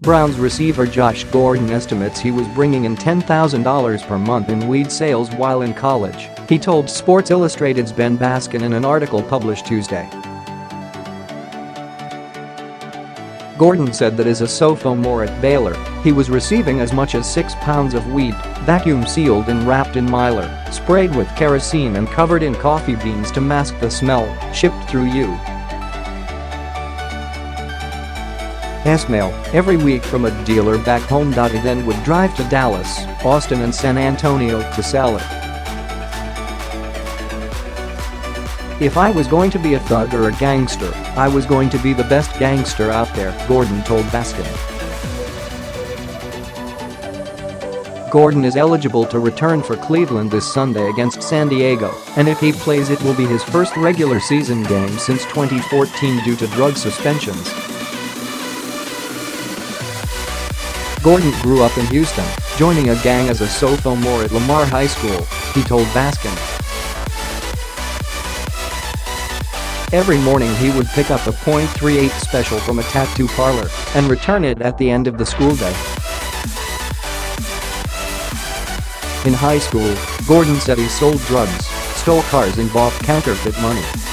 Browns receiver Josh Gordon estimates he was bringing in $10,000 per month in weed sales while in college, he told Sports Illustrated's Ben Baskin in an article published Tuesday. Gordon said that as a sophomore at Baylor, he was receiving as much as 6 pounds of weed, vacuum-sealed and wrapped in mylar, sprayed with kerosene and covered in coffee beans to mask the smell, shipped through U. S-mail every week from a dealer back home. He then would drive to Dallas, Austin and San Antonio to sell it. If I was going to be a thug or a gangster, I was going to be the best gangster out there, Gordon told Baskin. Gordon is eligible to return for Cleveland this Sunday against San Diego, and if he plays it will be his first regular season game since 2014 due to drug suspensions. Gordon grew up in Houston, joining a gang as a sophomore at Lamar High School, he told Baskin. Every morning he would pick up a .38 special from a tattoo parlor and return it at the end of the school day. In high school, Gordon said he sold drugs, stole cars and bought counterfeit money.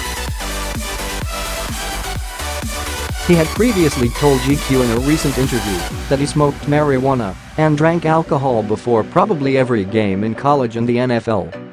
He had previously told GQ in a recent interview that he smoked marijuana and drank alcohol before probably every game in college and the NFL.